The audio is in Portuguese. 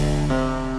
Música